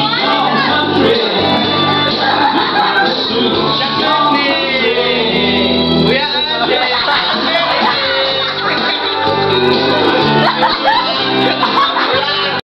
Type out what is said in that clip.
One.